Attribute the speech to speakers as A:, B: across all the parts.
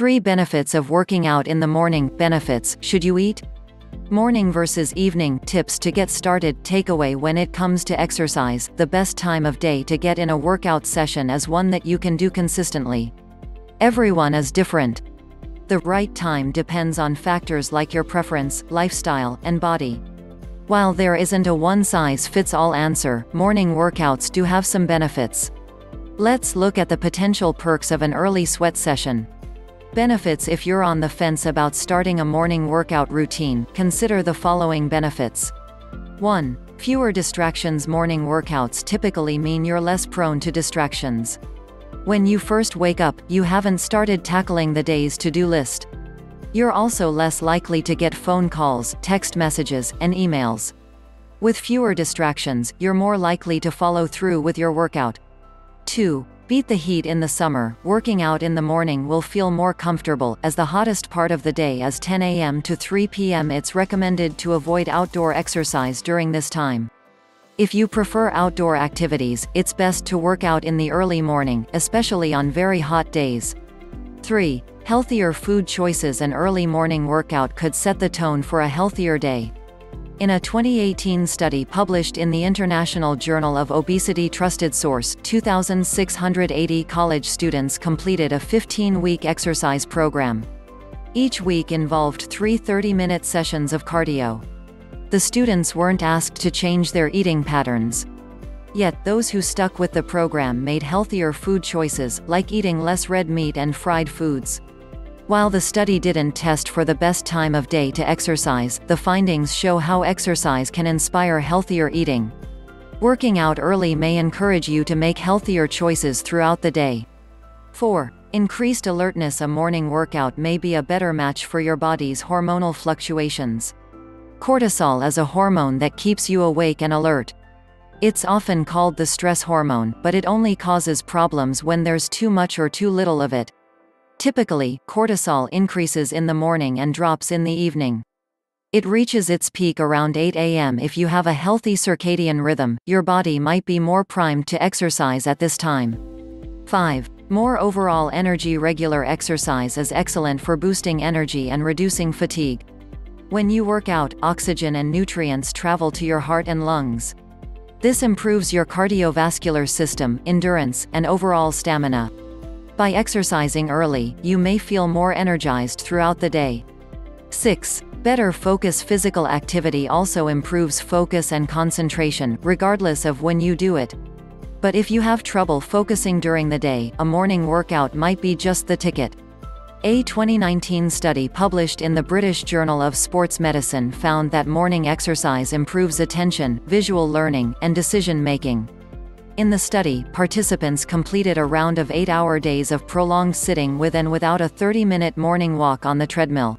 A: 3 Benefits of working out in the morning. Benefits Should you eat? Morning versus evening tips to get started. Takeaway When it comes to exercise, the best time of day to get in a workout session is one that you can do consistently. Everyone is different. The right time depends on factors like your preference, lifestyle, and body. While there isn't a one-size-fits-all answer, morning workouts do have some benefits. Let's look at the potential perks of an early sweat session. Benefits If you're on the fence about starting a morning workout routine, consider the following benefits. 1. Fewer distractions Morning workouts typically mean you're less prone to distractions. When you first wake up, you haven't started tackling the day's to-do list. You're also less likely to get phone calls, text messages, and emails. With fewer distractions, you're more likely to follow through with your workout. 2. Beat the heat in the summer. Working out in the morning will feel more comfortable, as the hottest part of the day is 10 a.m. to 3 p.m. It's recommended to avoid outdoor exercise during this time. If you prefer outdoor activities, it's best to work out in the early morning, especially on very hot days. 3. Healthier food choices and early morning workout could set the tone for a healthier day. In a 2018 study published in the International Journal of Obesity Trusted Source, 2,680 college students completed a 15-week exercise program. Each week involved three 30-minute sessions of cardio. The students weren't asked to change their eating patterns. Yet, those who stuck with the program made healthier food choices, like eating less red meat and fried foods. While the study didn't test for the best time of day to exercise, the findings show how exercise can inspire healthier eating. Working out early may encourage you to make healthier choices throughout the day. 4. Increased alertness A morning workout may be a better match for your body's hormonal fluctuations. Cortisol is a hormone that keeps you awake and alert. It's often called the stress hormone, but it only causes problems when there's too much or too little of it. Typically, cortisol increases in the morning and drops in the evening. It reaches its peak around 8 a.m. If you have a healthy circadian rhythm, your body might be more primed to exercise at this time. 5. More overall energy Regular exercise is excellent for boosting energy and reducing fatigue. When you work out, oxygen and nutrients travel to your heart and lungs. This improves your cardiovascular system, endurance, and overall stamina. By exercising early, you may feel more energized throughout the day. 6. Better focus Physical activity also improves focus and concentration, regardless of when you do it. But if you have trouble focusing during the day, a morning workout might be just the ticket. A 2019 study published in the British Journal of Sports Medicine found that morning exercise improves attention, visual learning, and decision making. In the study, participants completed a round of eight-hour days of prolonged sitting with and without a 30-minute morning walk on the treadmill.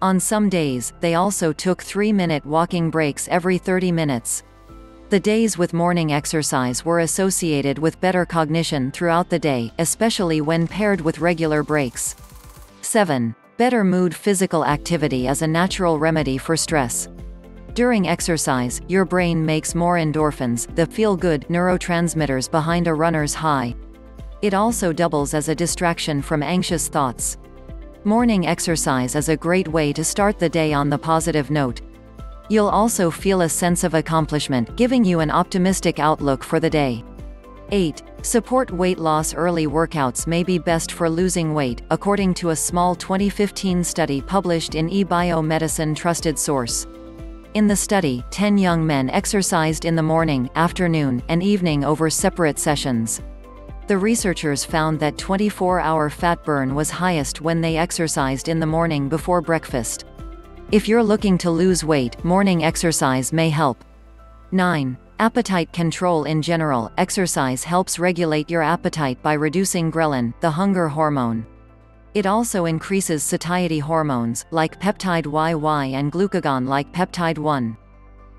A: On some days, they also took three-minute walking breaks every 30 minutes. The days with morning exercise were associated with better cognition throughout the day, especially when paired with regular breaks. 7. Better mood Physical activity is a natural remedy for stress. During exercise, your brain makes more endorphins, the feel-good neurotransmitters behind a runner's high. It also doubles as a distraction from anxious thoughts. Morning exercise is a great way to start the day on the positive note. You'll also feel a sense of accomplishment, giving you an optimistic outlook for the day. 8. Support weight loss Early workouts may be best for losing weight, according to a small 2015 study published in eBiomedicine Trusted Source. In the study, 10 young men exercised in the morning, afternoon, and evening over separate sessions. The researchers found that 24-hour fat burn was highest when they exercised in the morning before breakfast. If you're looking to lose weight, morning exercise may help. 9. Appetite control In general, exercise helps regulate your appetite by reducing ghrelin, the hunger hormone. It also increases satiety hormones, like peptide YY and glucagon like peptide 1.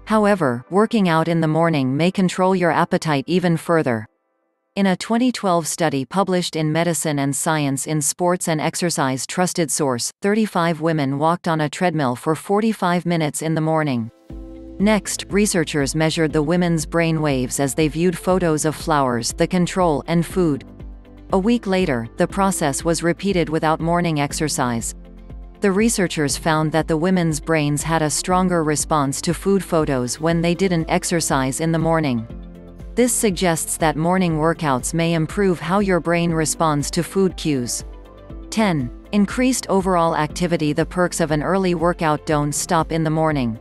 A: However, working out in the morning may control your appetite even further. In a 2012 study published in Medicine and Science in Sports and Exercise Trusted Source, 35 women walked on a treadmill for 45 minutes in the morning. Next, researchers measured the women's brain waves as they viewed photos of flowers the control and food. A week later, the process was repeated without morning exercise. The researchers found that the women's brains had a stronger response to food photos when they didn't exercise in the morning. This suggests that morning workouts may improve how your brain responds to food cues. 10. Increased overall activity The perks of an early workout don't stop in the morning.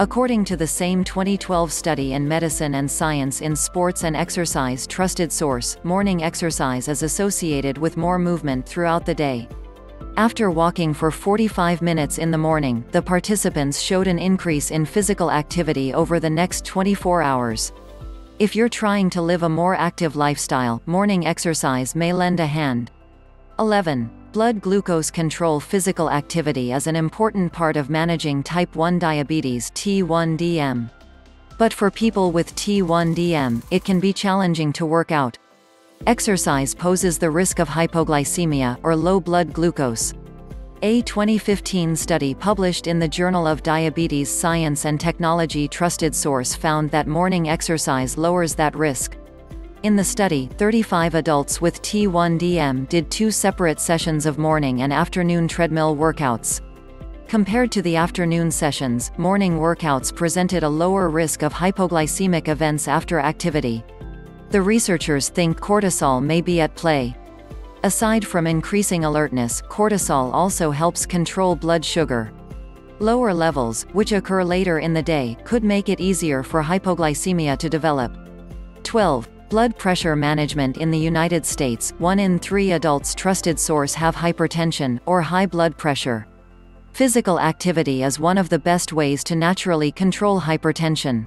A: According to the same 2012 study in Medicine and Science in Sports and Exercise trusted source, morning exercise is associated with more movement throughout the day. After walking for 45 minutes in the morning, the participants showed an increase in physical activity over the next 24 hours. If you're trying to live a more active lifestyle, morning exercise may lend a hand. 11. Blood glucose control Physical activity is an important part of managing type 1 diabetes T1DM. But for people with T1DM, it can be challenging to work out. Exercise poses the risk of hypoglycemia, or low blood glucose. A 2015 study published in the Journal of Diabetes Science and Technology trusted source found that morning exercise lowers that risk. In the study, 35 adults with T1DM did two separate sessions of morning and afternoon treadmill workouts. Compared to the afternoon sessions, morning workouts presented a lower risk of hypoglycemic events after activity. The researchers think cortisol may be at play. Aside from increasing alertness, cortisol also helps control blood sugar. Lower levels, which occur later in the day, could make it easier for hypoglycemia to develop. 12. Blood pressure management in the United States, one in three adults trusted source have hypertension, or high blood pressure. Physical activity is one of the best ways to naturally control hypertension.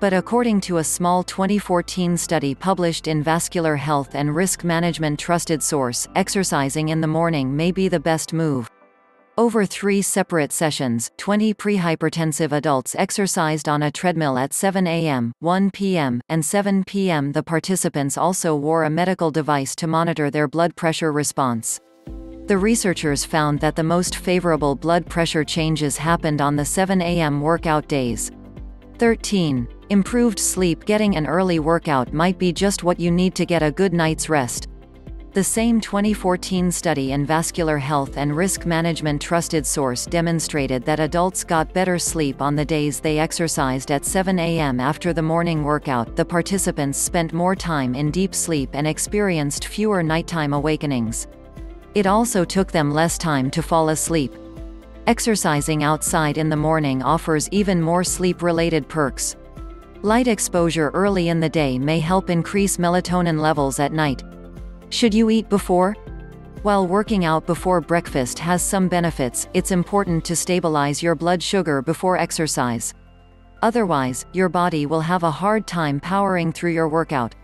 A: But according to a small 2014 study published in Vascular Health and Risk Management trusted source, exercising in the morning may be the best move. Over three separate sessions, 20 prehypertensive adults exercised on a treadmill at 7 a.m., 1 p.m., and 7 p.m. The participants also wore a medical device to monitor their blood pressure response. The researchers found that the most favorable blood pressure changes happened on the 7 a.m. workout days. 13. Improved sleep Getting an early workout might be just what you need to get a good night's rest. The same 2014 study in Vascular Health and Risk Management trusted source demonstrated that adults got better sleep on the days they exercised at 7 a.m. after the morning workout. The participants spent more time in deep sleep and experienced fewer nighttime awakenings. It also took them less time to fall asleep. Exercising outside in the morning offers even more sleep-related perks. Light exposure early in the day may help increase melatonin levels at night, should you eat before? While working out before breakfast has some benefits, it's important to stabilize your blood sugar before exercise. Otherwise, your body will have a hard time powering through your workout.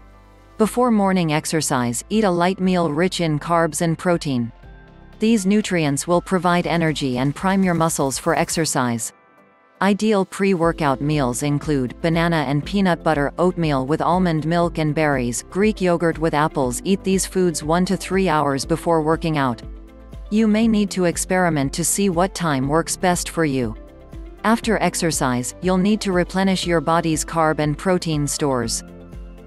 A: Before morning exercise, eat a light meal rich in carbs and protein. These nutrients will provide energy and prime your muscles for exercise. Ideal pre-workout meals include, banana and peanut butter, oatmeal with almond milk and berries, Greek yogurt with apples Eat these foods 1 to 3 hours before working out. You may need to experiment to see what time works best for you. After exercise, you'll need to replenish your body's carb and protein stores.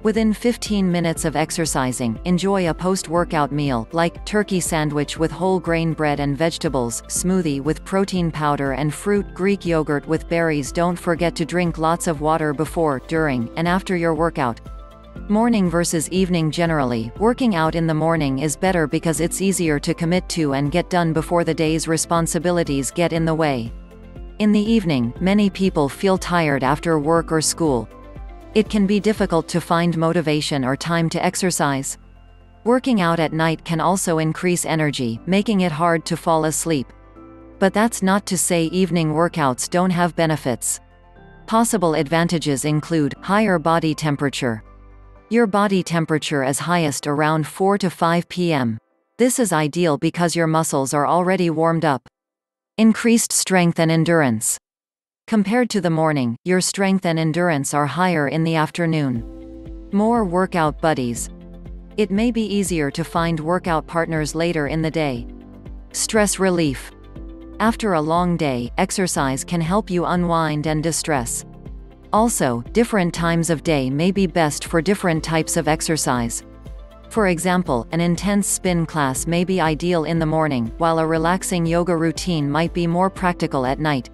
A: Within 15 minutes of exercising, enjoy a post-workout meal, like, turkey sandwich with whole grain bread and vegetables, smoothie with protein powder and fruit, Greek yogurt with berries Don't forget to drink lots of water before, during, and after your workout. Morning versus evening Generally, working out in the morning is better because it's easier to commit to and get done before the day's responsibilities get in the way. In the evening, many people feel tired after work or school, it can be difficult to find motivation or time to exercise. Working out at night can also increase energy, making it hard to fall asleep. But that's not to say evening workouts don't have benefits. Possible advantages include, higher body temperature. Your body temperature is highest around 4 to 5 p.m. This is ideal because your muscles are already warmed up. Increased strength and endurance. Compared to the morning, your strength and endurance are higher in the afternoon. More workout buddies. It may be easier to find workout partners later in the day. Stress relief. After a long day, exercise can help you unwind and distress. Also, different times of day may be best for different types of exercise. For example, an intense spin class may be ideal in the morning, while a relaxing yoga routine might be more practical at night.